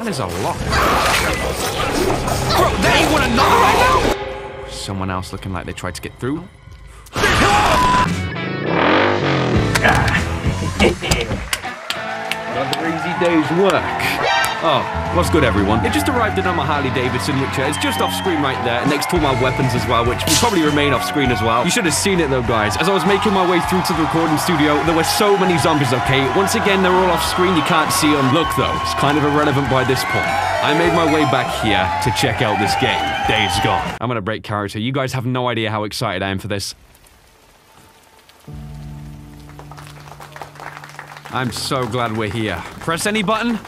That is a lot. Bro, they ain't want knock right now? Someone else looking like they tried to get through. Another easy day's work. Oh, what's good, everyone? It just arrived in on my Harley Davidson, which uh, is just off screen right there, next to all my weapons as well, which will probably remain off screen as well. You should have seen it though, guys. As I was making my way through to the recording studio, there were so many zombies, okay? Once again, they're all off screen, you can't see them. Look, though, it's kind of irrelevant by this point. I made my way back here to check out this game, Days Gone. I'm gonna break character. You guys have no idea how excited I am for this. I'm so glad we're here. Press any button?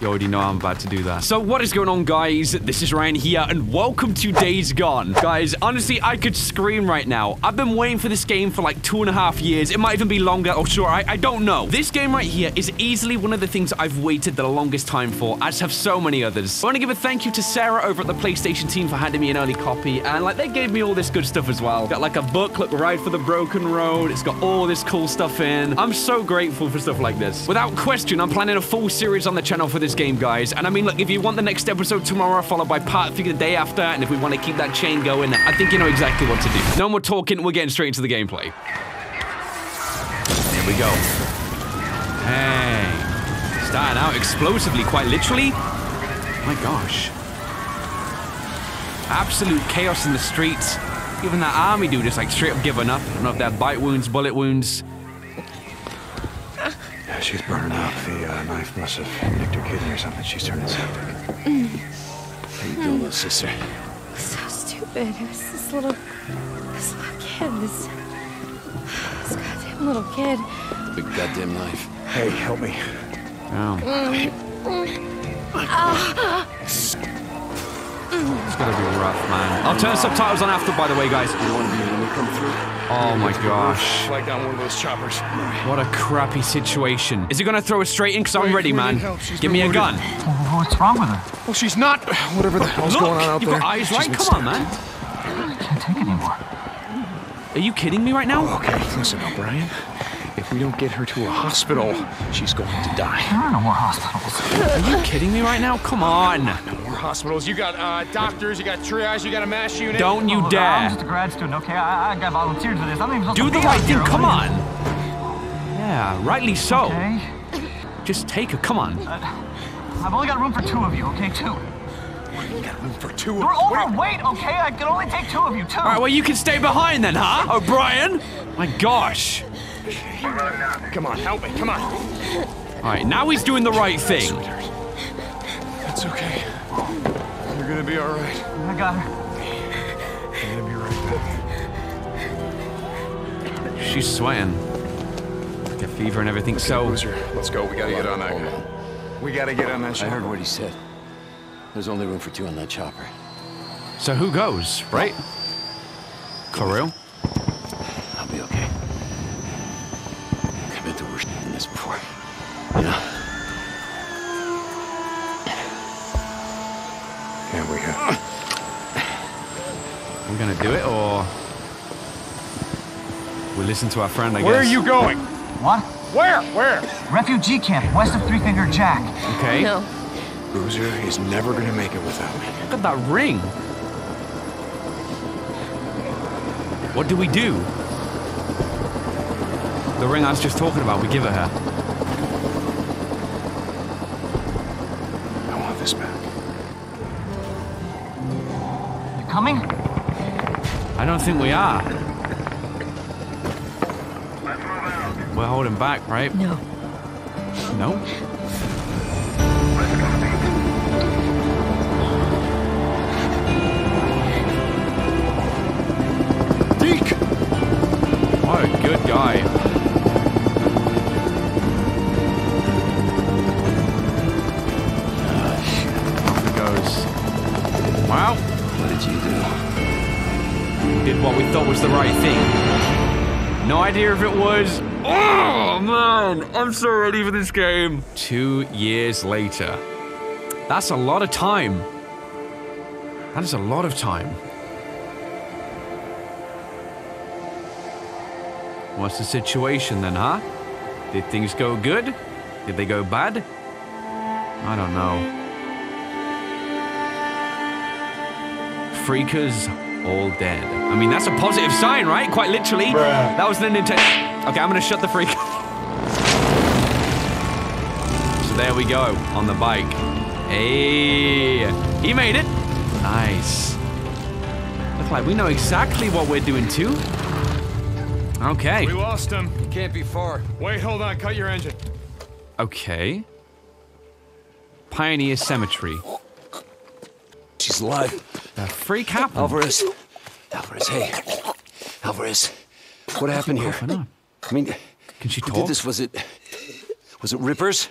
You already know I'm about to do that. So what is going on, guys? This is Ryan here, and welcome to Days Gone. Guys, honestly, I could scream right now. I've been waiting for this game for like two and a half years. It might even be longer, or sure, I, I don't know. This game right here is easily one of the things I've waited the longest time for, as have so many others. I want to give a thank you to Sarah over at the PlayStation team for handing me an early copy, and like they gave me all this good stuff as well. Got like a book, look, Ride for the Broken Road. It's got all this cool stuff in. I'm so grateful for stuff like this. Without question, I'm planning a full series on the channel for this game, guys. And I mean, look, if you want the next episode tomorrow, followed by part three the day after, and if we want to keep that chain going, I think you know exactly what to do. No more talking, we're getting straight into the gameplay. Here we go. Hey. Starting out explosively, quite literally. My gosh. Absolute chaos in the streets. Even that army dude is like straight up giving up. I don't know if they have bite wounds, bullet wounds. Yeah, she's burning up. The uh, knife must have nicked her kidney or something. She's turning septic. How you doing, little sister? So stupid. It was this little, this little kid. This, this goddamn little kid. Big goddamn knife. Hey, help me. Oh. It's gonna be rough, man. I'll turn subtitles on after, by the way, guys. You want to be when we come through? Oh my gosh. Flag down one of those choppers. What a crappy situation. Is he gonna throw us straight in? Because I'm ready, man. need help. She's Give me a wounded. gun. What's wrong with her? Well, she's not. Whatever the hell's Look, going on out you've there. got eyes she's right. Come on, stabbed. man. Can't take anymore. Are you kidding me right now? Okay, listen, O'Brian. If we don't get her to a hospital, she's going to die. There are no more hospitals. Are you kidding me right now? Come on. No more hospitals. You got uh, doctors, you got triage, you got a mass unit. Don't you Look, I'm just a grad student, okay? I, I got volunteered for this. I'm not even supposed Do the right out thing. here, Come on. Yeah, rightly so. Okay. Just take her. Come on. I've only got room for two of you, okay? Two. for two. of You're overweight, okay? I can only take two of you, two. All right, well, you can stay behind then, huh? O'Brian? My gosh. Come on, help me. Come on. All right, now he's doing the right thing. Gonna be all right. I got her. I'm gonna be right back. She's sweating. Get fever and everything. So, Loser, let's go. We gotta get on that. Hold guy. We gotta get on that I heard what he said. There's only room for two on that chopper. so who goes, right? Kirill? I'll be okay. I've been through worse than this before. Yeah. Yeah, we have. We're gonna do it, or we listen to our friend, I guess. Where are you going? What? Where? Where? Refugee camp west of Three Finger Jack. Okay. No. Boozer is never gonna make it without me. Look at that ring. What do we do? The ring I was just talking about, we give it her. I want this back. You coming? I don't think we are. We're holding back, right? No. No? Idea if it was. Oh, man. I'm so ready for this game. Two years later. That's a lot of time. That is a lot of time. What's the situation then, huh? Did things go good? Did they go bad? I don't know. Freakers all dead. I mean, that's a positive sign, right? Quite literally. That was an intent. Okay, I'm gonna shut the freak. so there we go on the bike. Hey, he made it. Nice. Look like we know exactly what we're doing too. Okay. We lost him. He Can't be far. Wait, hold on. Cut your engine. Okay. Pioneer Cemetery. She's alive. Uh, the freak happened. Alvarez. Alvarez, hey. Alvarez. What happened here? Open. I mean, Can she who talk? did this? Was it... Was it Rippers?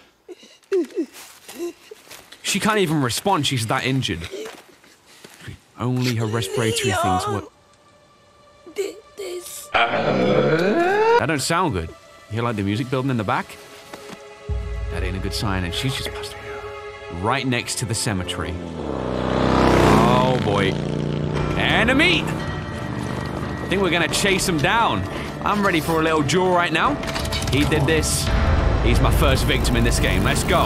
She can't even respond. She's that injured. Only her respiratory things work. Did this. That don't sound good. You hear like the music building in the back? That ain't a good sign, and she's just passed away. Right next to the cemetery. Boy. Enemy! I think we're gonna chase him down. I'm ready for a little duel right now. He did this. He's my first victim in this game. Let's go.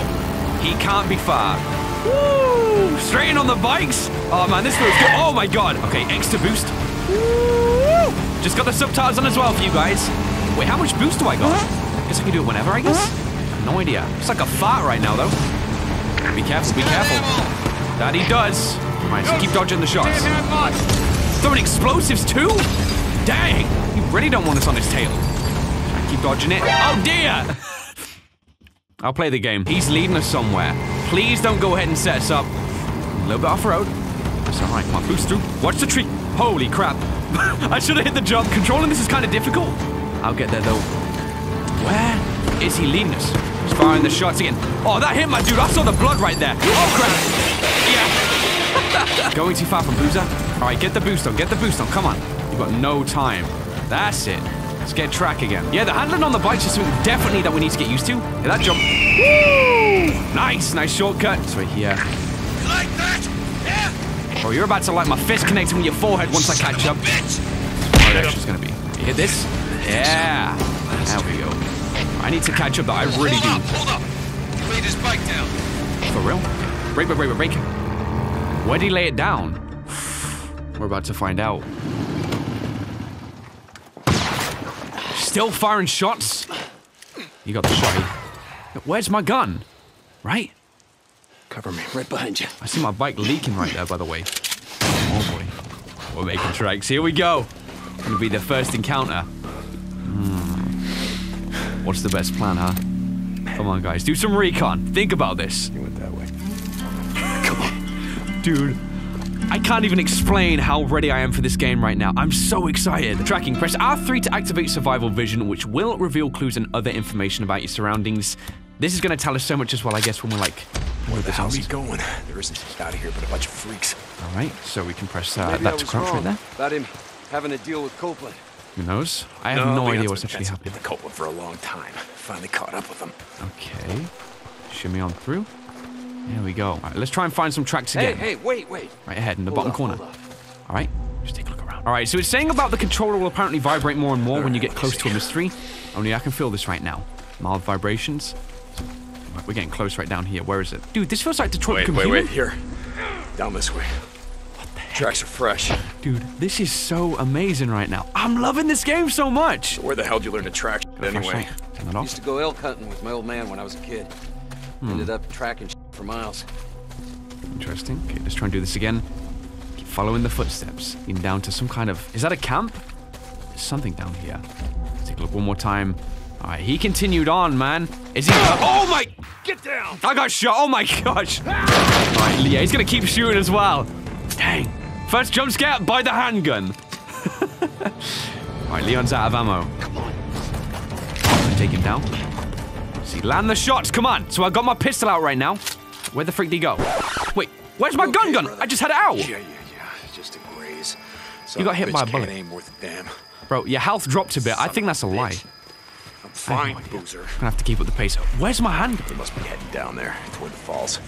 He can't be far. Woo! Straight in on the bikes. Oh man, this feels good. Oh my god. Okay, extra boost. Woo! Just got the subtitles on as well for you guys. Wait, how much boost do I got? Guess I can do it whenever, I guess. No idea. It's like a fart right now, though. Be careful, be careful. That he does. Keep dodging the shots. Throwing explosives too? Dang! He really don't want us on his tail. Keep dodging it. Oh dear! I'll play the game. He's leading us somewhere. Please don't go ahead and set us up. A little bit off road. That's alright. Come on, boost through. Watch the tree. Holy crap. I should have hit the jump. Controlling this is kind of difficult. I'll get there though. Where is he leading us? He's firing the shots again. Oh, that hit my dude. I saw the blood right there. Oh crap. Yeah. Going too far from Boozer. Alright, get the boost on. Get the boost on. Come on. You've got no time. That's it. Let's get track again. Yeah, the handling on the bikes is something definitely that we need to get used to. Yeah, that jump. Woo! Nice, nice shortcut. It's right here. Like that? Yeah? Oh, you're about to like my fist connecting with your forehead once I catch up. Oh, there she's gonna be. You hit this? Yeah. There we go. I need to catch up though. I really hold do. up, hold up. Laid his bike down. For real? Break, break, break, break. Where'd he lay it down? We're about to find out. Still firing shots? You got the shot. Where's my gun? Right? Cover me. Right behind you. I see my bike leaking right there, by the way. Oh boy. We're making tracks. Here we go. Gonna be the first encounter. Hmm. What's the best plan, huh? Come on, guys. Do some recon. Think about this. Dude, I can't even explain how ready I am for this game right now. I'm so excited. Tracking, press R3 to activate survival vision, which will reveal clues and other information about your surroundings. This is gonna tell us so much as well, I guess, when we're like, Where the hell's he going? There isn't out of here but a bunch of freaks. all right, so we can press uh, that to was crouch right wrong there. About him having a deal with Copeland. Who knows? I have no, idea what's actually happening. Been the Copeland for a long time. Finally caught up with him. Okay, shimmy on through. There we go. All right, let's try and find some tracks Hey, again. hey, wait, wait. Right ahead in the Hold bottom up, corner. All right, just take a look around. All right, so it's saying about the controller will apparently vibrate more and more when you get close to a mystery. Only I can feel this right now. Mild vibrations. Right, we're getting close right down here. Where is it? Dude, this feels like Detroit Wait, Computer. wait, wait. Here. Down this way. What the heck? Tracks are fresh. Dude, this is so amazing right now. I'm loving this game so much. Where the hell did you learn to track anyway? Flashlight. Turn that Used to go elk hunting with my old man when I was a kid. Hmm. Ended up tracking for miles. Interesting. Okay, let's try and do this again. Keep following the footsteps. Leading down to some kind of. Is that a camp? There's something down here. Let's take a look one more time. All right, he continued on, man. Is he? oh my! Get down! I got shot. Oh my gosh! All right, yeah, he's gonna keep shooting as well. Dang. First jump scare by the handgun. All right, Leon's out of ammo. Come on. Take him down. See, land the shots. Come on. So I got my pistol out right now. Where the freak did he go? Wait, where's my gun gun? I just had it out. Yeah, yeah, yeah. Just a graze. You got hit by a bullet. Aim worth a damn. Bro, your health dropped a bit. I think that's a a lie. bitch. I'm fine, idea. Boozer. Gonna have to keep up the pace. Where's my hand? They must be heading down there toward the falls.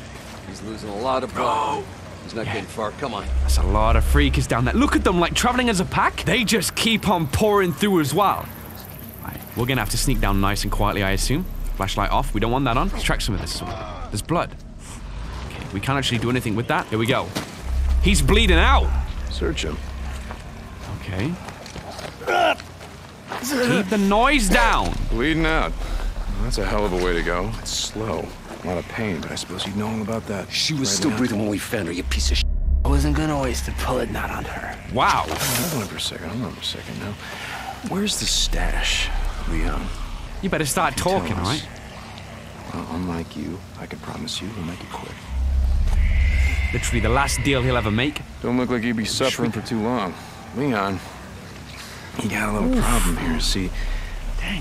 He's losing a lot of blood. He's not getting far. Come on. That's a lot of freakers down there. Look at them, like traveling as a pack. They just keep on pouring through as well. Right, we're gonna have to sneak down nice and quietly, I assume. Flashlight off. We don't want that on. Let's track some of this. There's blood. Okay, we can't actually do anything with that. Here we go. He's bleeding out. Search him. Okay. Keep the noise down. Bleeding out. Well, that's a hell of a way to go. It's slow. A lot of pain, but I suppose you'd know all about that. She was right still now. breathing when we found her, you piece of shit. I wasn't gonna waste a bullet not on her. Wow. Hold on for a second. Hold on for a second now. Where's the stash, Leon? You better start talking, us. all right? Well, unlike you, I can promise you we'll make it quick. Literally the last deal he'll ever make. Don't look like you'd be suffering for too long. Leon, you got a little problem here. See,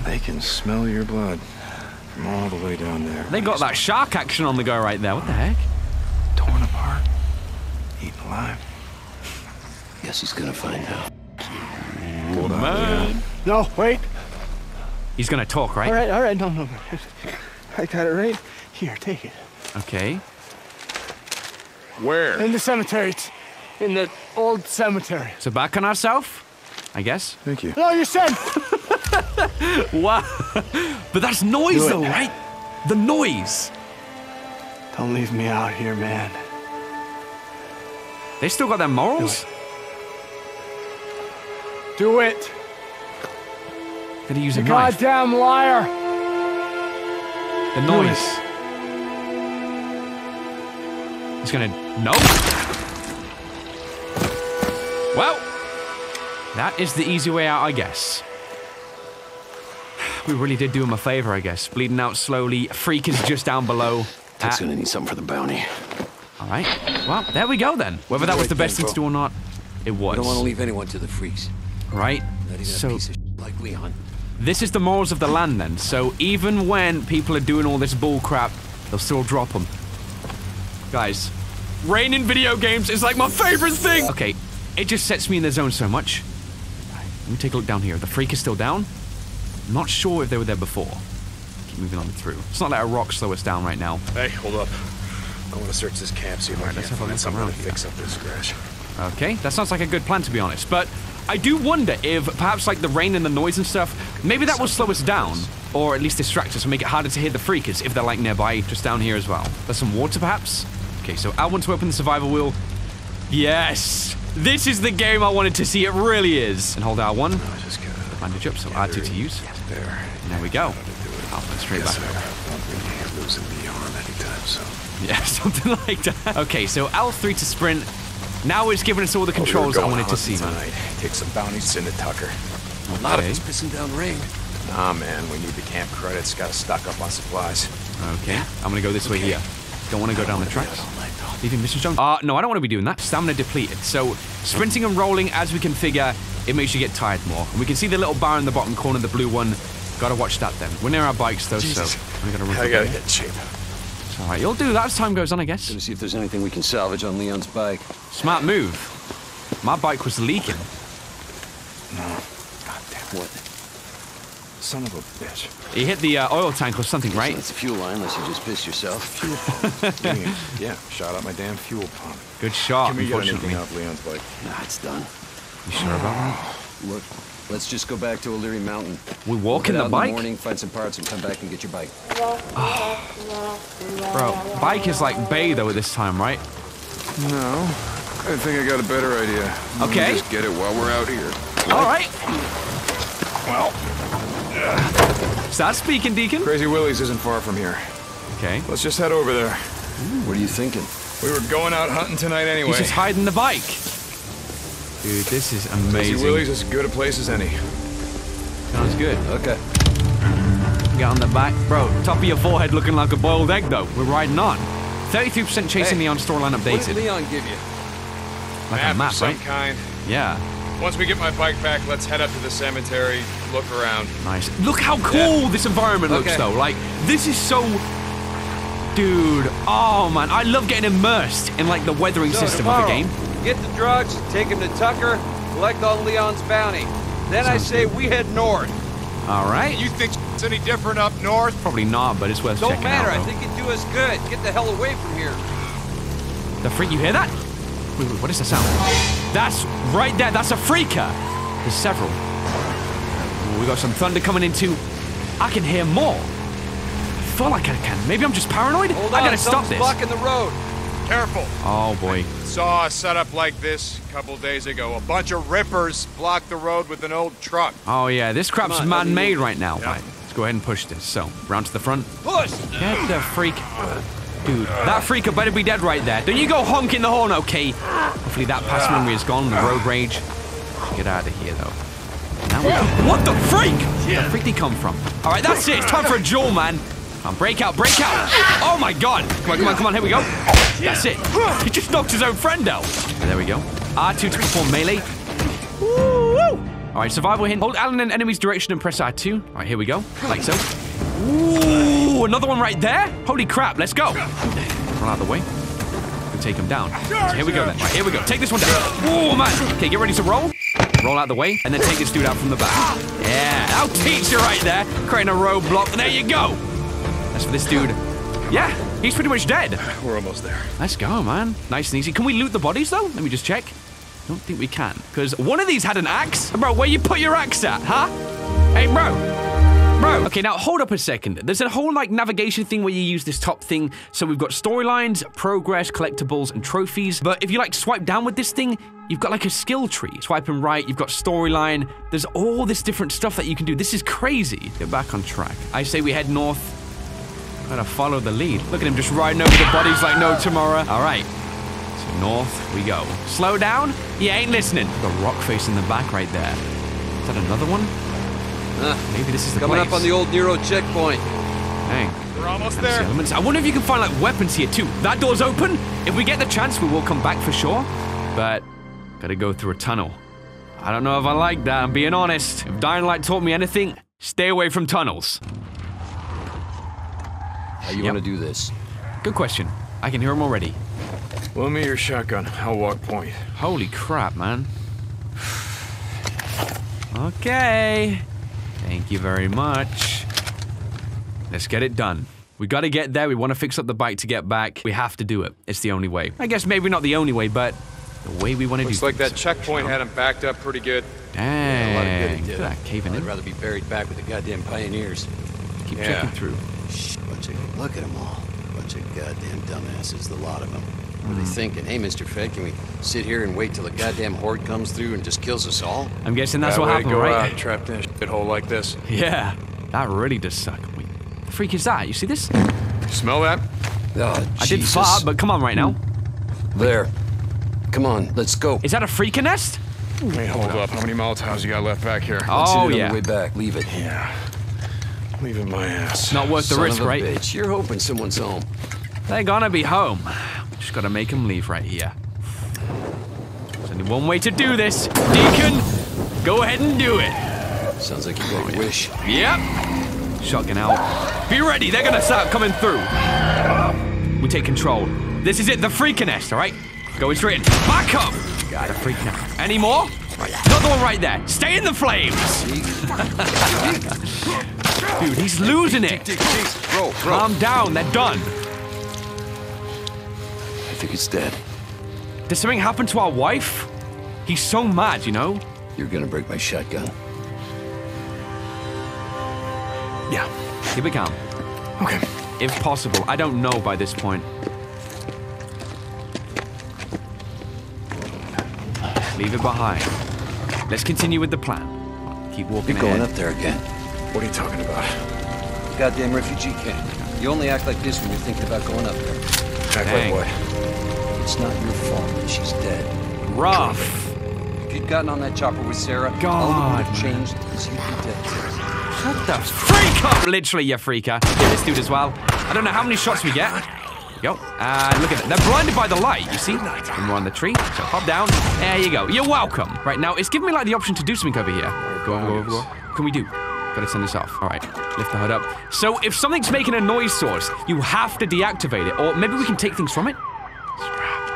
they can smell your blood from all the way down there. They got that shark action on the go right there. What the heck? torn apart, eaten alive. Guess he's gonna find out. Hold on, Leon. No, wait. He's gonna talk, right? All right, all right. No, no. I got it right. Here, take it. Okay. Where? In the cemetery. It's in the old cemetery. So back on ourselves, I guess. Thank you. No, you said. Wow. but that's noise, though, right? The noise. Don't leave me out here, man. They still got their morals. Do it. Did he use a You knife? goddamn liar. The noise. He's gonna. No. Well, that is the easy way out, I guess. We really did do him a favor, I guess. Bleeding out slowly. Freak is just down below. Tech's Ah, gonna need something for the bounty. all right. Well, there we go then. Whether that was the best thing to do or not, it was. I don't want to leave anyone to the freaks. Right? Not even a So piece of like Leon. this is the morals of the land then. So even when people are doing all this bull crap, they'll still drop them. Guys, rain in video games is like my favorite thing. Okay, it just sets me in the zone so much. Right, let me take a look down here. The freak is still down. I'm Not sure if they were there before. Keep moving on through. It's not let a rock slow us down right now. Hey, hold up. I want to search this camp, see if I can let's have a find look something around to fix up this scratch. Okay, that sounds like a good plan to be honest. But I do wonder if perhaps like the rain and the noise and stuff, maybe that will slow us down, or at least distract us and make it harder to hear the freakers if they're like nearby, just down here as well. There's some water perhaps. Okay, so I want to open the survival wheel. Yes, this is the game I wanted to see. It really is. And hold R1, I just gotta bandage up, so R2 to use. there. And there we go. I'll put straight back. I won't be losing the arm anytime soon. Yeah, something like that. Okay, so L3 to sprint. Now it's giving us all the oh, controls I wanted to see, man. tonight. Take some bounties into Tucker. A lot of Okay. it's pissing down rain. Nah, man, we need the camp credits. Gotta stock up on supplies. Okay, I'm gonna go this way here. Don't want to go down the tracks. Leaving Mission Jones. Uh, no, I don't want to be doing that. Stamina depleted. So, sprinting and rolling as we configure, it makes you get tired more. And we can see the little bar in the bottom corner, the blue one. Gotta watch that then. We're near our bikes though, Jesus. so we gotta run. I gotta get. It's alright, you'll do that as time goes on, I guess. Gonna see if there's anything we can salvage on Leon's bike. Smart move. My bike was leaking. No. God damn What? Son of a bitch. He hit the uh, oil tank or something, right? It's the fuel line, unless you just pissed yourself. Fuel Damn. yeah, shot out my damn fuel pump. Good shot, Can we get unfortunately. anything off Leon's bike? Nah, it's done. You sure about that? Look, let's just go back to O'Leary Mountain. We We'll walking get the out bike? In the morning, find some parts, and come back and get your bike. Bro, bike is like Bay though at this time, right? No. I think I got a better idea. We'll Okay. Just get it while we're out here. Alright. Well, Start speaking, Deacon. Crazy Willie's isn't far from here. Okay. Let's just head over there. What are you thinking? We were going out hunting tonight anyway. He's just hiding the bike. Dude, this is amazing. Crazy amazing. Willie's as good a place as any. Sounds good. Okay. Get on the back. Bro, top of your forehead looking like a boiled egg, though. We're riding on. 33% chasing Hey, the on storyline What did updated. Leon give you? Like a of map, some right? kind. Yeah. Once we get my bike back, let's head up to the cemetery, look around. Nice. Look how cool this environment looks, Okay. though. Like, this is so. Dude, oh man, I love getting immersed in like the weathering So system of the tomorrow, game. Get the drugs, take him to Tucker, collect on Leon's bounty. Then I say we head north. All right. You think it's any different up north? Probably not, but it's worth Don't checking matter. out. I think it'd do us good. Get the hell away from here. The freak, you hear that? Wait, wait, what is the sound? That's right there. That's a freaker. There's several. Ooh, we got some thunder coming in too. I can hear more. I feel like I can. Maybe I'm just paranoid. Hold I gotta stop this. blocking the road. Careful. Oh, boy. Saw a setup like this a couple days ago. A bunch of rippers blocked the road with an old truck. Oh, yeah, this crap's man-made right now. Right, let's go ahead and push this. So, round to the front. Push! Get the freak. Dude, that freaker better be dead right there. Don't you go honking the horn, okay? Hopefully that past memory is gone, the road rage. Get out of here, though. Now we go. What the freak? Where the freak did he come from? All right, that's it. It's time for a duel, man. Come on, break out, break out. Oh, my God. Come on, come on, come on. Here we go. That's it. He just knocked his own friend out. There we go. R2 to perform melee. Woo! All right, survival hint. Hold Alan in enemy's direction and press R2. All right, here we go. Like so. Ooh, another one right there. Holy crap, let's go. Roll out of the way. We'll take him down. So here we go then. Right, here we go. Take this one down. Oh, man. Okay, get ready to roll. Roll out the way, and then take this dude out from the back. Yeah, I'll teach you right there. Creating a roadblock. There you go. That's for this dude. Yeah, he's pretty much dead. We're almost there. Let's go, man. Nice and easy. Can we loot the bodies, though? Let me just check. Don't think we can. Because one of these had an axe. Bro, where you put your axe at, huh? Hey, bro. Bro. Okay, now hold up a second. There's a whole like navigation thing where you use this top thing. So we've got storylines, progress, collectibles, and trophies. But if you like swipe down with this thing, you've got like a skill tree. Swiping right, you've got storyline. There's all this different stuff that you can do. This is crazy. Get back on track. I say we head north. Gotta follow the lead. Look at him just riding over the bodies like no tomorrow. All right. So north we go. Slow down. He ain't listening. A rock face in the back right there. Is that another one? Uh, Maybe this is the coming place. up on the old Nero checkpoint. Dang. We're almost there. elements. I wonder if you can find like weapons here too. That door's open. If we get the chance, we will come back for sure. But gotta go through a tunnel. I don't know if I like that. I'm being honest. If Dying Light taught me anything, stay away from tunnels. How you Yep. want to do this? Good question. I can hear him already. Loan me your shotgun. I'll walk point. Holy crap, man. Okay. Thank you very much. Let's get it done. We gotta get there. We wanna fix up the bike to get back. We have to do it. It's the only way. I guess maybe not the only way, but the way we wanna do things. Looks do like that checkpoint had him backed up pretty good. Dang. a lot of good it Look did. at that caving I'd in. rather be buried back with the goddamn pioneers. Keep Yeah. checking through. Shh, bunch of, look at them all. Bunch of goddamn dumbasses, the lot of them. What are they thinking? Hey, Mr. Fed, can we sit here and wait till the goddamn horde comes through and just kills us all? I'm guessing that's Bad what way happened, to go right? out trapped in a shithole like this. Yeah. That really does suck. Wait, the freak is that? You see this? Smell that? Oh, I did Jesus. fart, but come on right now. There. Come on, let's go. Is that a freaker nest? Wait, hold up. How many Molotovs you got left back here? Let's Oh, hit yeah. on the way back. Leave it. Yeah. Leave it my ass. Not worth the risk, of a right? bitch. You're hoping someone's home. They're gonna be home. Just gotta make him leave right here. There's only one way to do this. Deacon, go ahead and do it. Sounds like you got your wish. Yep. Shotgun out. Be ready, they're gonna start coming through. We take control. This is it, the freaking nest, alright? Going straight in. Back up! Got a freak now. Any more? Another one right there. Stay in the flames! Dude, he's losing it. Calm down, they're done. I think it's dead. Did something happen to our wife? He's so mad, you know? You're gonna break my shotgun. Yeah. Keep it calm. Okay. If possible. I don't know by this point. Leave it behind. Let's continue with the plan. Keep walking You're going ahead. up there again. What are you talking about? Goddamn refugee camp. You only act like this when you're thinking about going up there. Act Dang. like what? It's not your fault that she's dead. Rough. If you'd gotten on that chopper with Sarah, all that God, would have changed is you'd be dead. Shut the freak up! Literally, you freaker. Get this dude as well. I don't know how many shots we get. Go. And look at it. They're blinded by the light, you see? And we're on the tree. So hop down. There you go. You're welcome. Right now, it's giving me like the option to do something over here. Go over, go over, go over. What can we do? Gotta turn this off. All right. Lift the hood up. So if something's making a noise source, you have to deactivate it. Or maybe we can take things from it.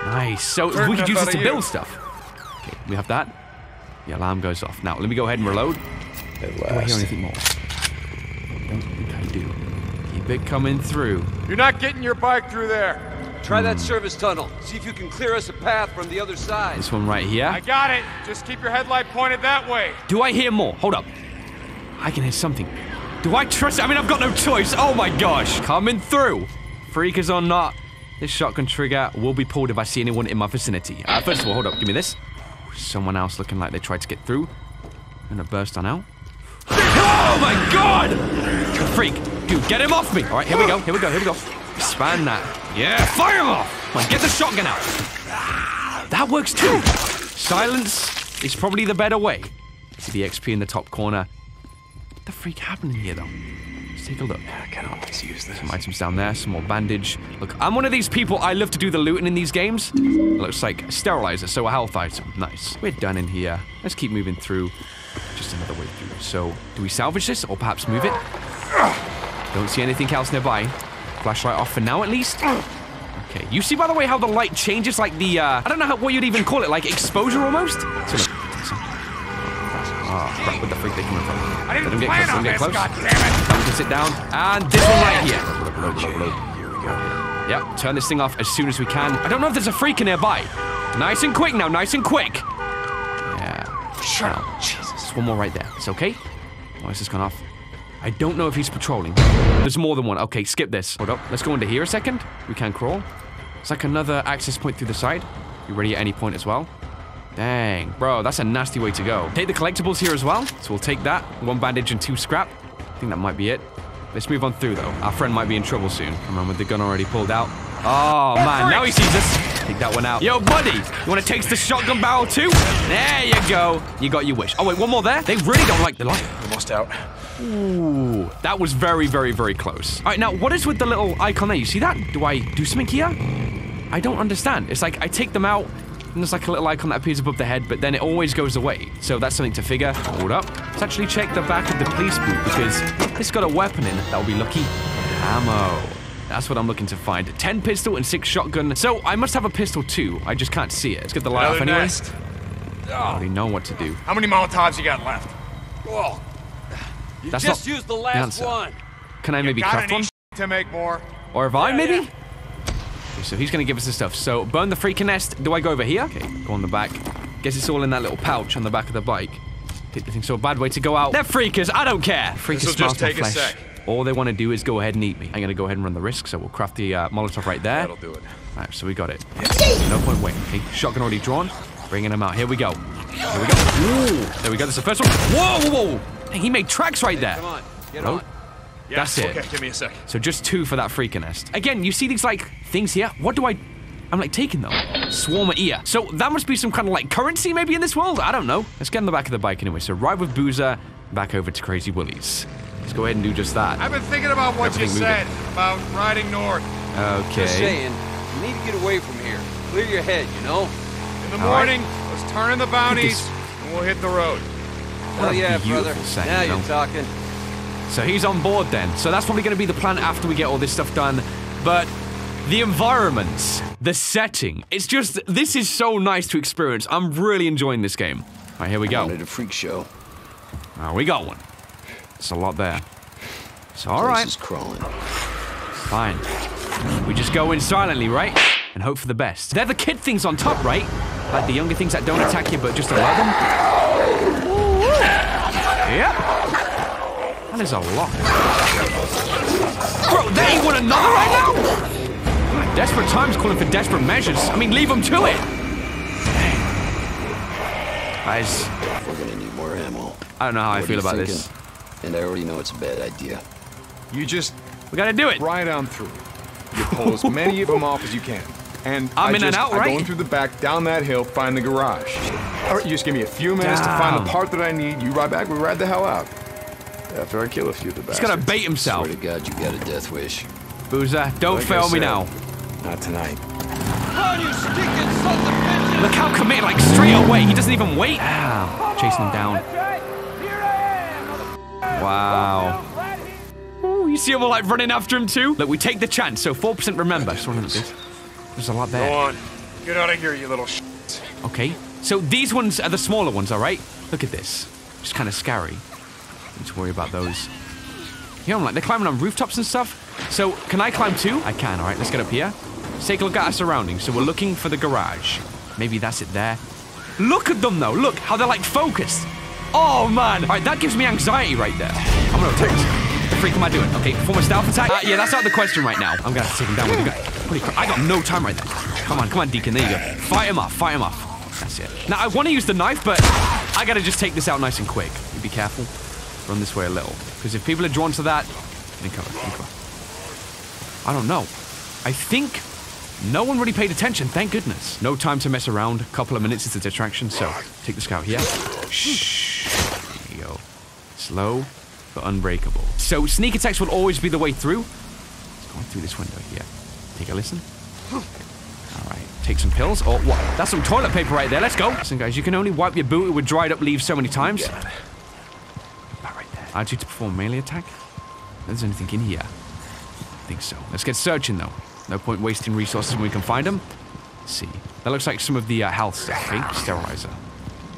Scrap. Nice. So Turn we could use this of to you. build stuff. Okay, we have that. The alarm goes off. Now, let me go ahead and reload. Do I hear anything more? Don't think I do. Keep it coming through. You're not getting your bike through there. Try that hmm. service tunnel. See if you can clear us a path from the other side. This one right here. I got it. Just keep your headlight pointed that way. Do I hear more? Hold up. I can hear something. Do I trust? I mean, I've got no choice. Oh my gosh. Coming through. Freakers or not, This shotgun trigger will be pulled if I see anyone in my vicinity. Uh, first of all, hold up. Give me this. Someone else looking like they tried to get through. I'm gonna burst on out. Oh my god! Freak. Dude, get him off me. All right, here we go. Here we go. Here we go. Expand that. Yeah, fire him off. Come on, get the shotgun out. That works too. Silence is probably the better way. See the XP in the top corner. What the freak happening here, though? Let's take a look. I can always use this. Some items down there, some more bandage. Look, I'm one of these people, I love to do the looting in these games. It looks like a sterilizer, so a health item. Nice. We're done in here. Let's keep moving through. Just another way through. So, do we salvage this or perhaps move it? Don't see anything else nearby. Flashlight off for now, at least. Okay, you see, by the way, how the light changes, like the, uh, I don't know how, what you'd even call it, like exposure almost? So, look, Oh, crap, where the freak they coming from? I didn't Let him get plan close, on let him get close. goddammit! Now we can sit down. And this one right here. Here we go. Yep, turn this thing off as soon as we can. I don't know if there's a freaker nearby. Nice and quick now, nice and quick. Yeah. Shut Now, up. Jesus. There's one more right there. It's okay? Why is this gone off? I don't know if he's patrolling. There's more than one. Okay, skip this. Hold up. Let's go into here a second. We can crawl. It's like another access point through the side. You ready at any point as well? Dang, bro, that's a nasty way to go. Take the collectibles here as well. So we'll take that. One bandage and two scrap. I think that might be it. Let's move on through, though. Our friend might be in trouble soon. Come on, with the gun already pulled out. Oh, man, now he sees us. Take that one out. Yo, buddy, you want to taste the shotgun barrel too? There you go. You got your wish. Oh, wait, one more there? They really don't like the light. Almost out. Ooh, that was very, very, very close. All right, now, what is with the little icon there? You see that? Do I do something here? I don't understand. It's like I take them out, and there's like a little icon that appears above the head, but then it always goes away. So that's something to figure. Hold up. Let's actually check the back of the police boot because it's got a weapon in it. That'll be lucky. Ammo. That's what I'm looking to find. 10 pistol and 6 shotgun. So I must have a pistol too. I just can't see it. Let's get the light off Another anyway. nest. I already know what to do. How many Molotovs you got left? Whoa. You That's just not used the the last answer. one. Can I maybe got craft one? to make more? Or have I, Yeah, maybe? yeah. Okay, so he's gonna give us the stuff. So burn the freaking nest. Do I go over here? Okay, go on the back. Guess it's all in that little pouch on the back of the bike. Take the thing. So a bad way to go out. They're freakers. I don't care. Freakers This'll just my take a sec. All they want to do is go ahead and eat me. I'm gonna go ahead and run the risk. So we'll craft the uh, Molotov right there. That'll do it. All right, so we got it. No point waiting. Okay, shotgun already drawn. Bringing him out. Here we go. Here we go. Ooh, there we go. That's the first one. Whoa, whoa, whoa! Hey, he made tracks right there. Come on, get Oh. on. That's it. Okay, give me a sec. So just two for that freaking nest. Again, you see these like things here? What do I I'm like taking them. Swarmer ear. So that must be some kind of like currency maybe in this world? I don't know. Let's get on the back of the bike anyway. So ride with Boozer, back over to Crazy Willie's. Let's go ahead and do just that. I've been thinking about what you Everything said about riding north. Okay. Just saying, you need to get away from here. Clear your head, you know? In the All right. morning, let's turn in the bounties, and we'll hit the road. Oh yeah, brother. saying, now you you're know? talking. So he's on board then. So that's probably going to be the plan after we get all this stuff done. But the environments, the setting, it's just, this is so nice to experience. I'm really enjoying this game. All right, here we go. Wanted a freak show. Oh, we got one. It's a lot there. So, all Place is crawling. fine. We just go in silently, right? And hope for the best. They're the kid things on top, right? Like the younger things that don't attack you but just allow them? Yep. That is a lot. Bro, they want another right now? Desperate times calling for desperate measures. I mean, leave them to it. Guys, We're gonna need more ammo. I don't know how I What are feel about thinking? this. And I already know it's a bad idea. You just We gotta do it. ride on through. You pull as many of them off as you can. And I'm I in and just, out, I right? going through the back, down that hill, find the garage. All right, you just give me a few minutes to find the part that I need. You ride back, we ride the hell out. After I kill a few of the He's bastards. gonna bait himself. Swear to God, you got a death wish. Boozer, don't Like I fail me now. Not tonight. Run, you stinking sons of bitches! Look how committed, like straight away. He doesn't even wait. Ah, chasing him down. Wow. Ooh, you see him all like running after him too? Look, we take the chance, so 4% remember. Just want to look. There's a lot Go on. Get out of here, you little sh. Okay. So these ones are the smaller ones, all right? Look at this. Just kind of scary. Need to worry about those. You know, like they're climbing on rooftops and stuff. So can I climb too? I can. All right, let's get up here. Let's take a look at our surroundings. So we're looking for the garage. Maybe that's it there. Look at them though. Look how they're like focused. Oh man. All right, that gives me anxiety right there. I'm gonna take this. The freak am I doing? Okay, perform a stealth attack. Uh, yeah, that's not the question right now. I'm gonna have to take him down with the gun. Holy crap, I got no time right there. Come on, come on, Deacon, there you go. Fight him off, fight him off. That's it. Now, I want to use the knife, but I gotta just take this out nice and quick. You be careful. Run this way a little. Because if people are drawn to that, cover, cover. I don't know. I think no one really paid attention, thank goodness. No time to mess around. A couple of minutes is a distraction, so take the scout here. Shh. There you go. Slow, but unbreakable. So sneak attacks will always be the way through. It's going through this window here. Take a listen. All right, take some pills. Oh, what? That's some toilet paper right there. Let's go. Listen, guys, you can only wipe your boot with dried up leaves so many times. Right you to perform melee attack. There's anything in here. I think so. Let's get searching, though. No point wasting resources when we can find them. Let's see. That looks like some of the uh, health stuff. Okay, sterilizer.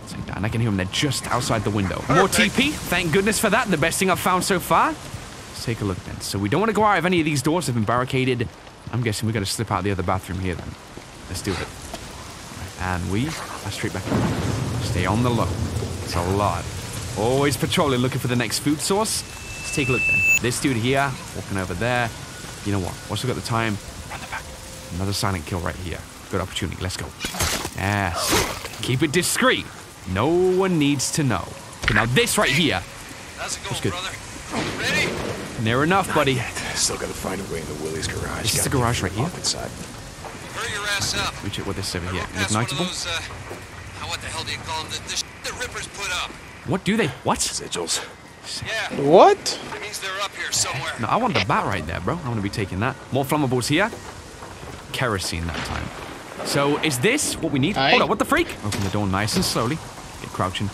Take that. And I can hear them. They're just outside the window. More TP. Thank goodness for that. The best thing I've found so far. Let's take a look then. So we don't want to go out if any of these doors have been barricaded. I'm guessing we got to slip out the other bathroom here then. Let's do it. And we are straight back. Stay on the low. It's a lot. Always patrolling, looking for the next food source. Let's take a look then. This dude here, walking over there. You know what? Once we've got the time, run the back. Another silent kill right here. Good opportunity. Let's go. Yes. Keep it discreet. No one needs to know. Okay, now this right here. How's it That's going, good. brother? Ready? Near enough, buddy. Still gotta find a way into Willie's garage. This is Gotta the garage right here? Up inside. Hurry your ass up. Let me check what this is over here. We're past Ignitable? those, uh, what the hell do you call them? The, the sh- that Rippers put up. What do they? What? Sigils. Yeah, What? it means they're up here somewhere. No, I want the bat right there, bro. I want to be taking that. More flammables here. Kerosene that time. So is this what we need? Aye. Hold on, what the freak? Open the door nice and slowly. Get crouching.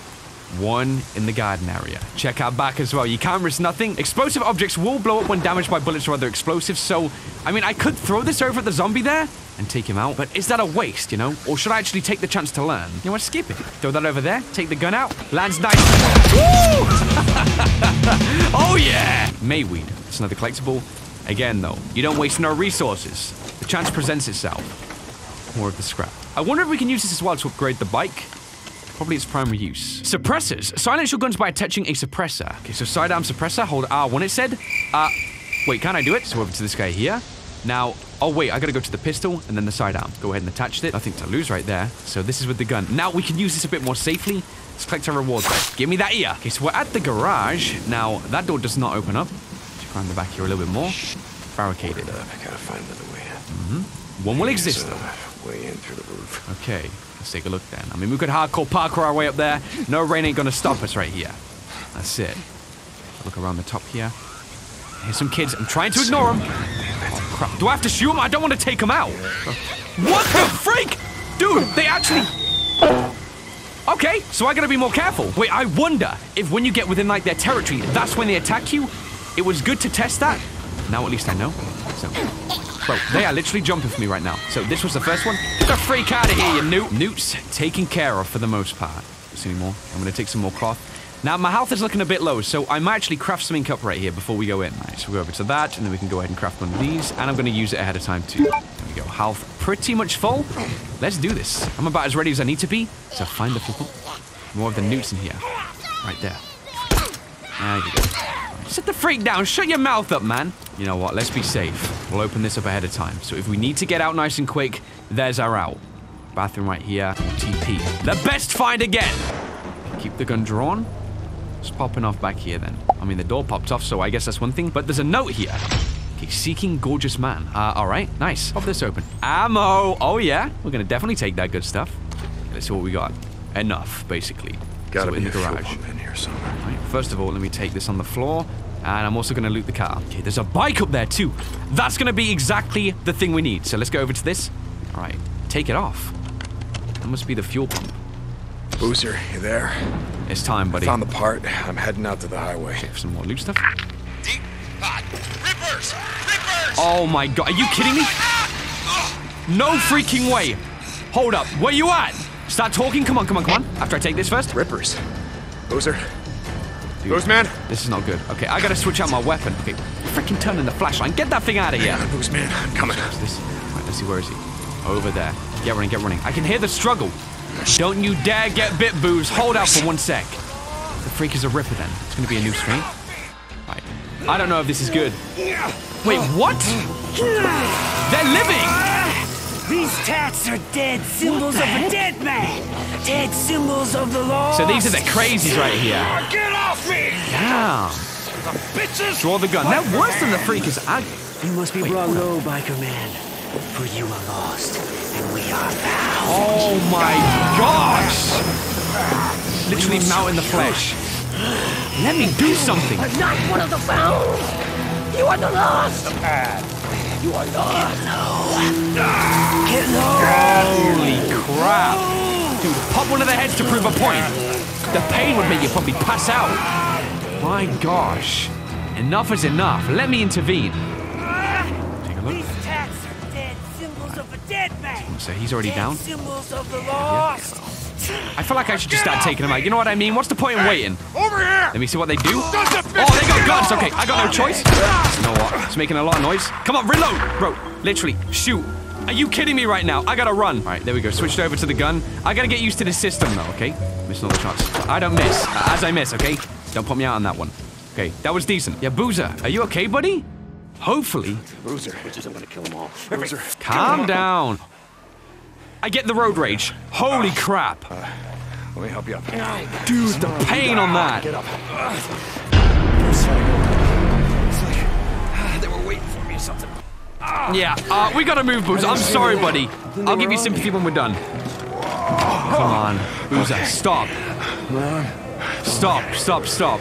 One in the garden area. Check out back as well. You can't risk nothing. Explosive objects will blow up when damaged by bullets or other explosives. So, I mean, I could throw this over at the zombie there and take him out, but is that a waste, you know? Or should I actually take the chance to learn? You know what? Skip it. Throw that over there. Take the gun out. Lands nice. Woo! oh yeah! Mayweed. It's another collectible. Again, though, you don't waste no resources. The chance presents itself. More of the scrap. I wonder if we can use this as well to upgrade the bike. Probably its primary use. Suppressors. Silence your guns by attaching a suppressor. Okay, so sidearm suppressor. Hold R1 it said. Uh, wait, can I do it? So over to this guy here. Now, oh wait, I gotta go to the pistol and then the sidearm. Go ahead and attach it. Nothing to lose right there. So this is with the gun. Now we can use this a bit more safely. Let's collect our rewards though. Give me that ear. Okay, so we're at the garage. Now, that door does not open up. Check around the back here a little bit more. Barricaded. Uh, I gotta find another way in. One will exist though. way in through the roof. Okay, let's take a look then. I mean, we could hardcore parkour our way up there. No rain ain't gonna stop us right here. That's it. Look around the top here. Here's some kids. I'm trying to ignore them. Crap. Do I have to shoot him? I don't want to take him out. What the freak? Dude, they actually... Okay, so I gotta be more careful. Wait, I wonder if when you get within, like, their territory, that's when they attack you? It was good to test that. Now at least I know. So... Bro, they are literally jumping for me right now. So this was the first one. Get the freak out of here, you newt. Newts taken care of for the most part. See any more? I'm gonna take some more cloth. Now my health is looking a bit low, so I might actually craft something up right here before we go in. Right, so we'll go over to that, and then we can go ahead and craft one of these, and I'm gonna use it ahead of time too. There we go. Health pretty much full. Let's do this. I'm about as ready as I need to be. So find the. More of the newts in here. Right there. There you go. Sit the freak down. Shut your mouth up, man. You know what? Let's be safe. We'll open this up ahead of time. So if we need to get out nice and quick, there's our out. Bathroom right here. TP. The best find again. Keep the gun drawn. It's popping off back here then. I mean, the door popped off, so I guess that's one thing. But there's a note here. Okay, seeking gorgeous man. Uh, all right, nice. Pop this open. Ammo. Oh yeah, we're gonna definitely take that good stuff. Let's see what we got. Enough, basically. Gotta so be in the garage. in here somewhere. Right, first of all, let me take this on the floor, and I'm also going to loot the car. Okay, there's a bike up there too. That's going to be exactly the thing we need. So let's go over to this. All right, take it off. That must be the fuel pump. Boozer, you there? It's time, buddy. Found the part. I'm heading out to the highway. Check for some more loot stuff. Deep pot. Rippers! Rippers! Oh my god, are you kidding me? No freaking way. Hold up, where you at? Start talking. Come on, come on, come on. After I take this first. Rippers. Boozer. Dude, Booze man. This is not good. Okay, I gotta switch out my weapon. Okay, freaking turn in the flashlight. Get that thing out of here. Booze man. I'm coming. What's this? Right, let's see, where is he? Over there. Get running, get running. I can hear the struggle. Don't you dare get bit, Booze. Hold out for one sec. The freak is a ripper then. It's gonna be a new strain. Right. I don't know if this is good. Wait, what? They're living! These tats are dead symbols of a dead man. Dead symbols of the law. So these are the crazies right here. Get off me! Damn. Bitches! Draw the gun. They're worse than the freakers. I... You must be brought low, biker man. For you are lost, and we are found. Oh my gosh! Literally melt in the flesh. Let me do something. I'm not one of the found. You are the lost. The path. You are lost. Get low. Holy crap. Dude, pop one of the heads to prove a point. The pain would make you probably pass out. My gosh. Enough is enough. Let me intervene. Take a look. These tats are dead symbols of a man. So he's already down? Symbols of the lost. I feel like I should just start taking them out. You know what I mean? What's the point in waiting? Over here! Let me see what they do. Oh, they got guns. Okay, I got no choice. You know what? It's making a lot of noise. Come on, reload. Bro, literally, shoot. Are you kidding me right now? I gotta run. All right, there we go. Switched over to the gun. I gotta get used to the system though, okay? Missing all the shots. I don't miss. As I miss, okay? Don't put me out on that one. Okay, that was decent. Yeah, Boozer, are you okay, buddy? Hopefully. Boozer. I'm gonna kill them all. Boozer. Calm down. I get the road rage. Holy crap. Let me help you up. Dude, the pain on that. Get up. They were waiting for me or something. Yeah, uh, we gotta move, Boozer. I'm sorry, buddy. I'll give you sympathy when we're done. Come on, Boozer, stop. Stop, stop, stop.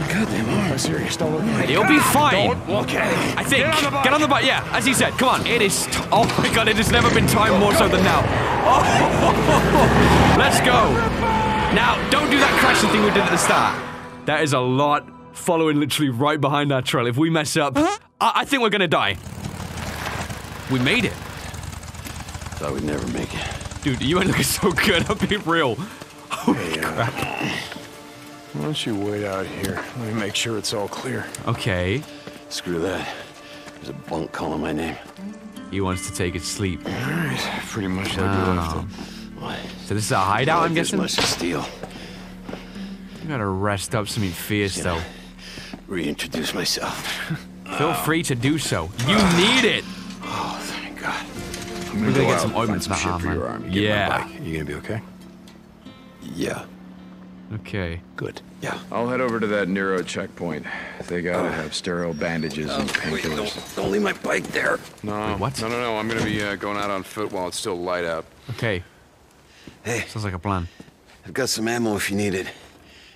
I'm serious. Don't look at. It'll be fine. Don't look at. I think. Get on the bike. Yeah, as he said. Come on. It is. T- oh my god, it has never been timed more so than now. Oh, let's go. Now, don't do that crashing thing we did at the start. That is a lot following literally right behind our trail. If we mess up, I, I think we're gonna die. We made it. Thought we'd never make it. Dude, you ain't looking so good. I'm being real. Hey, uh, why don't you wait out here? Let me make sure it's all clear. Okay. Screw that. There's a bunk calling my name. He wants to take his sleep. All right, pretty much like we left Oh. it. What? So this is a hideout, I'm Like this guessing? much to steal. You gotta rest up something fierce, though. Reintroduce myself. Feel free to do so. You need it. Oh, thank God. I'm We're gonna go get out some and ointments find in some that shit for your arm. You get Yeah. my bike. You gonna be okay? Yeah. Okay. Good. Yeah. I'll head over to that NERO checkpoint. They gotta have sterile bandages and Wait, painkillers. don't, don't leave my bike there. No. what? No, no, no. I'm gonna be uh, going out on foot while it's still light out. Okay. Hey, Sounds like a plan. I've got some ammo if you need it.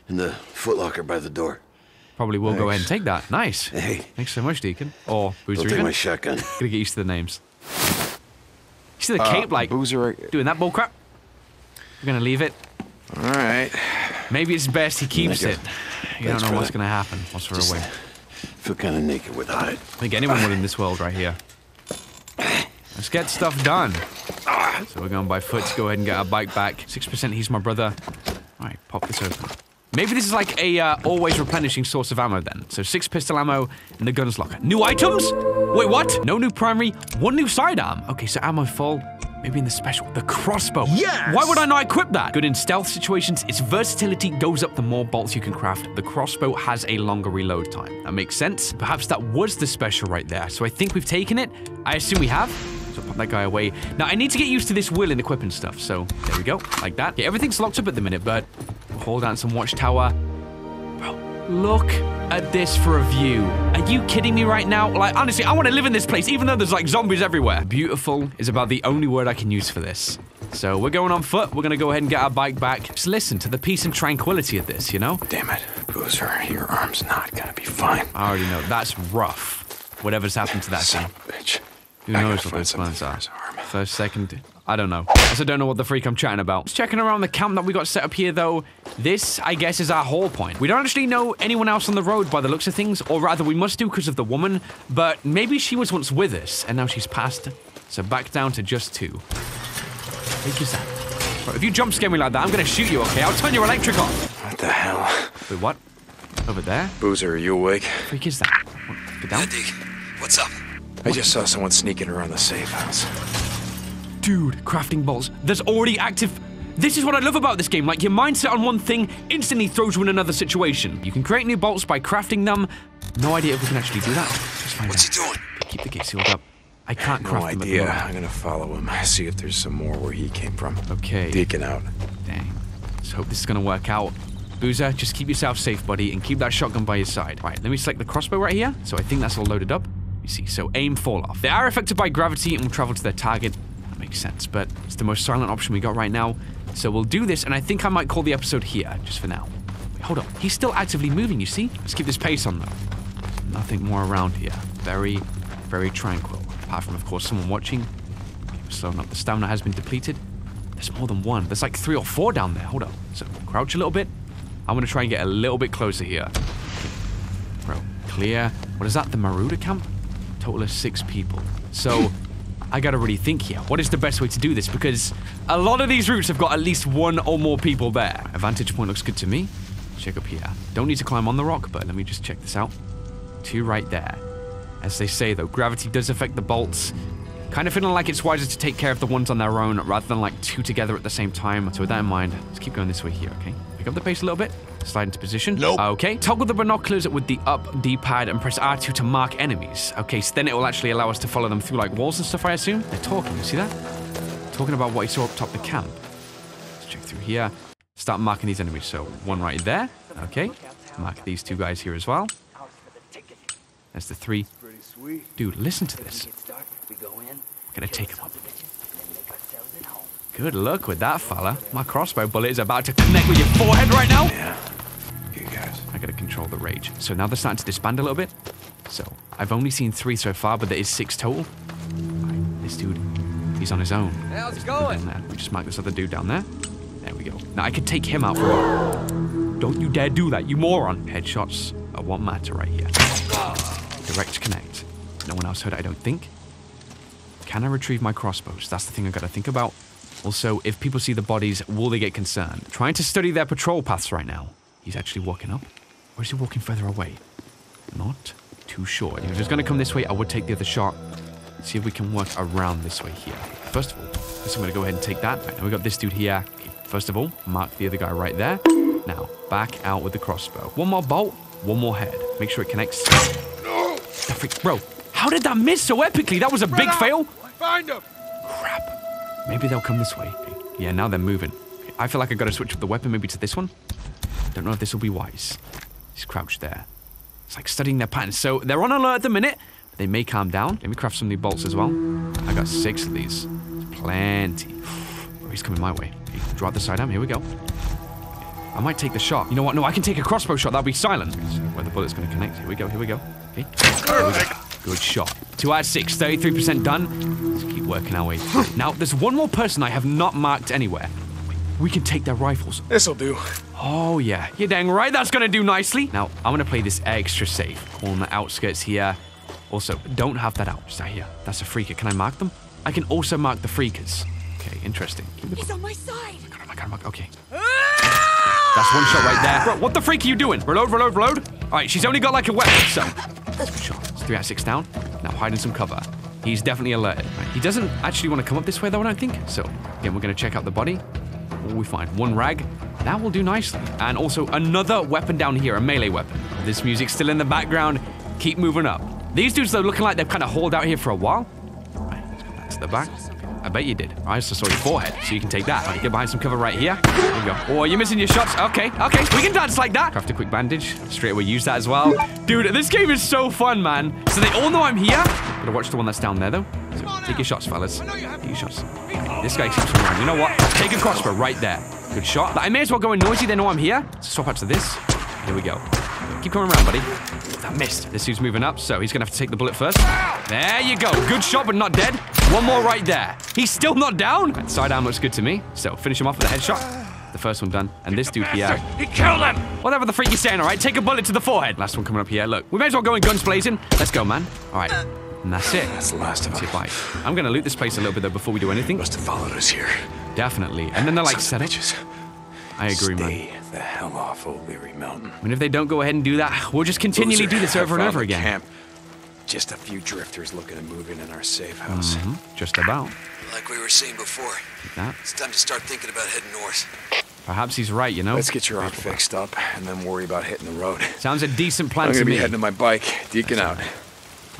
In the footlocker by the door. Probably will go ahead and take that. Nice. Hey, Thanks so much, Deacon. Or Boozer don't take even. my shotgun. Gotta get used to the names. You see the cape, like, Boozer. doing that bull crap? We're gonna leave it. All right. Maybe it's best he keeps it. You thanks don't know what's gonna happen once we're Just- away. Feel kind of naked without it. I think anyone would in this world right here. Let's get stuff done. So we're going by foot to go ahead and get our bike back. 6% he's my brother. Alright, pop this open. Maybe this is like a uh, always replenishing source of ammo then. So six pistol ammo in the guns locker. New items? Wait, what? No new primary, one new sidearm. Okay, so ammo full. Maybe in the special. The crossbow. Yes! Why would I not equip that? Good in stealth situations, its versatility goes up the more bolts you can craft. The crossbow has a longer reload time. That makes sense. Perhaps that was the special right there. So I think we've taken it. I assume we have. So pop that guy away. Now I need to get used to this wheel and equipping stuff. So there we go, like that. Yeah, everything's locked up at the minute, but hold on some watchtower. Look at this for a view. Are you kidding me right now? Like, honestly, I want to live in this place, even though there's like zombies everywhere. Beautiful is about the only word I can use for this. So we're going on foot. We're going to go ahead and get our bike back. Just listen to the peace and tranquility of this, you know? Damn it, Boozer. Your arm's not gonna be fine. I already know. That's rough. Whatever's happened to that Son thing. of a bitch. Who knows what those plans are? First, second, I don't know. I also don't know what the freak I'm chatting about. Just checking around the camp that we got set up here, though. This, I guess, is our whole point. We don't actually know anyone else on the road by the looks of things, or rather, we must do because of the woman, but maybe she was once with us, and now she's passed. So back down to just two. Take your that. Bro, if you jump scare me like that, I'm gonna shoot you, okay? I'll turn your electric off. What the hell? Wait, what? Over there? Boozer, are you awake? Freak is that? What, Get down? Deek, what's up? I just saw someone sneaking around the safe house. Dude, crafting bolts. There's already active. This is what I love about this game. Like, your mindset on one thing instantly throws you in another situation. You can create new bolts by crafting them. No idea if we can actually do that. What's he doing? Keep the gate sealed up. I can't No craft them at the idea. I'm gonna follow him. See if there's some more where he came from. Okay. Deacon out. Dang. Let's hope this is gonna work out. Boozer, just keep yourself safe, buddy, and keep that shotgun by your side. Right, let me select the crossbow right here. So I think that's all loaded up. You see, so aim, fall off. They are affected by gravity and will travel to their target. Makes sense, but it's the most silent option we got right now. So we'll do this, and I think I might call the episode here, just for now. Wait, hold on. He's still actively moving, you see? Let's keep this pace on, though. Nothing more around here. Very, very tranquil. Apart from, of course, someone watching. Okay, we're slowing up. The stamina has been depleted. There's more than one. There's like three or four down there. Hold on. So crouch a little bit. I'm gonna try and get a little bit closer here. Bro, clear. What is that? The Marauder camp? Total of six people. So I gotta really think here. What is the best way to do this? Because a lot of these routes have got at least one or more people there. A vantage point looks good to me. Check up here. Don't need to climb on the rock, but let me just check this out. Two right there. As they say though, gravity does affect the bolts. Kind of feeling like it's wiser to take care of the ones on their own rather than like two together at the same time. So with that in mind, let's keep going this way here, okay? Pick up the pace a little bit. Slide into position. Nope. Okay. Toggle the binoculars with the up D-pad and press R2 to mark enemies. Okay, so then it will actually allow us to follow them through like walls and stuff, I assume. They're talking, you see that? Talking about what he saw up top the camp. Let's check through here. Start marking these enemies. So one right there. Okay. Mark these two guys here as well. There's the three. Dude, listen to this. We're gonna take him up. Good luck with that, fella. My crossbow bullet is about to connect with your forehead right now. Yeah. You guys. I gotta control the rage. So now they're starting to disband a little bit. So I've only seen three so far, but there is six total. Right, this dude, he's on his own. How's it Down going? there. We just mark this other dude down there. There we go. Now I could take him out for a Don't you dare do that, you moron. Headshots are what matter right here. Direct connect. No one else heard it, I don't think. Can I retrieve my crossbows? That's the thing I gotta think about. Also, if people see the bodies, will they get concerned? Trying to study their patrol paths right now. He's actually walking up. Or is he walking further away? Not too sure. If he was gonna come this way, I would take the other shot. See if we can work around this way here. First of all, I'm gonna go ahead and take that. Right, now we got this dude here. Okay, first of all, mark the other guy right there. Now, back out with the crossbow. One more bolt, one more head. Make sure it connects. No! The freak, bro, how did that miss so epically? That was a big fail. Find him! Maybe they'll come this way. Yeah, now they're moving. I feel like I've gotta switch up the weapon maybe to this one. Don't know if this will be wise. He's crouched there. It's like studying their patterns. So they're on alert at the minute. They may calm down. Let me craft some new bolts as well. I got six of these. Plenty. Oh, he's coming my way. Okay, draw the sidearm. Here we go. I might take the shot. You know what? No, I can take a crossbow shot. That'll be silent. Where the bullet's going to connect. Here we go. Here we go. Okay. There we go. Good shot. Two out of six. 33% done. Let's keep working our way. Now, there's one more person I have not marked anywhere. We can take their rifles. This'll do. Oh, yeah. You're dang right. That's going to do nicely. Now, I'm going to play this extra safe. On the outskirts here. Also, don't have that out. Just out here. That's a freaker. Can I mark them? I can also mark the freakers. Okay, interesting. He's on my side. Oh my god, oh my god, okay. Ah! That's one shot right there. Bro, what the freak are you doing? Reload, reload, reload. All right, she's only got like a weapon, so. Good shot. Three out of six down. Now hiding some cover. He's definitely alerted. He doesn't actually want to come up this way though, I don't think. So, again, we're going to check out the body. What we find? One rag. That will do nicely. And also another weapon down here, a melee weapon. This music's still in the background. Keep moving up. These dudes, though, looking like they've kind of hauled out here for a while. Let's go back to the back. I bet you did. I just saw your forehead, so you can take that. Right, get behind some cover right here. There we go. Oh, you're missing your shots. Okay, okay. We can dance like that. Craft a quick bandage. Straight away use that as well. Dude, this game is so fun, man. So they all know I'm here. Gotta watch the one that's down there, though. So take your shots, fellas. Take your shots. This guy keeps around. You know what? Take a crossbow right there. Good shot. I may as well go in noisy. They know I'm here. Swap out to this. Here we go. Keep coming around, buddy. That missed. This dude's moving up, so he's gonna have to take the bullet first. There you go. Good shot, but not dead. One more right there. He's still not down. That sidearm looks good to me. So finish him off with a headshot. The first one done. And this dude here. He killed him! Whatever the freak you're saying, all right? Take a bullet to the forehead. Last one coming up here. Look, we may as well go in guns blazing. Let's go, man. All right. And that's it. That's the last of bite. I'm gonna loot this place a little bit though before we do anything. Must have followed us here. Definitely. And then they're like set bitches. I agree, man. Stay the hell off Old Weary Mountain. I mean, if they don't go ahead and do that, we'll just continually Boozer, do this over and over the again. Camp. Just a few drifters looking to move in in our safe house. Mhm, Just about. Like we were saying before, That. it's time to start thinking about heading north. Perhaps he's right, you know? Let's get your arm fixed up and then worry about hitting the road. Sounds a decent plan I'm to gonna be me. heading to my bike, deacon out.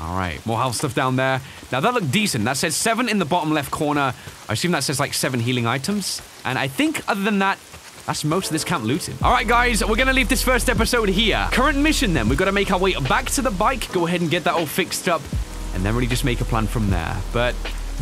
All right, more health stuff down there. Now that looked decent. That says seven in the bottom left corner. I assume that says like seven healing items. And I think other than that, that's most of this camp looting. All right, guys, we're gonna leave this first episode here. Current mission then, we've got to make our way back to the bike, go ahead and get that all fixed up, and then really just make a plan from there. But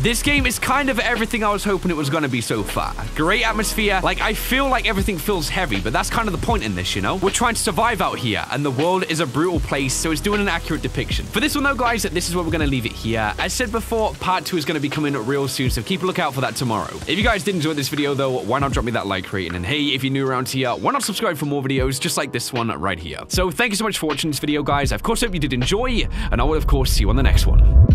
this game is kind of everything I was hoping it was going to be so far. Great atmosphere. Like, I feel like everything feels heavy, but that's kind of the point in this, you know? We're trying to survive out here, and the world is a brutal place, so it's doing an accurate depiction. For this one, though, guys, this is where we're going to leave it here. As said before, part two is going to be coming real soon, so keep a lookout for that tomorrow. If you guys did enjoy this video, though, why not drop me that like rating? And hey, if you're new around here, why not subscribe for more videos just like this one right here? So thank you so much for watching this video, guys. I, of course, hope you did enjoy, and I will, of course, see you on the next one.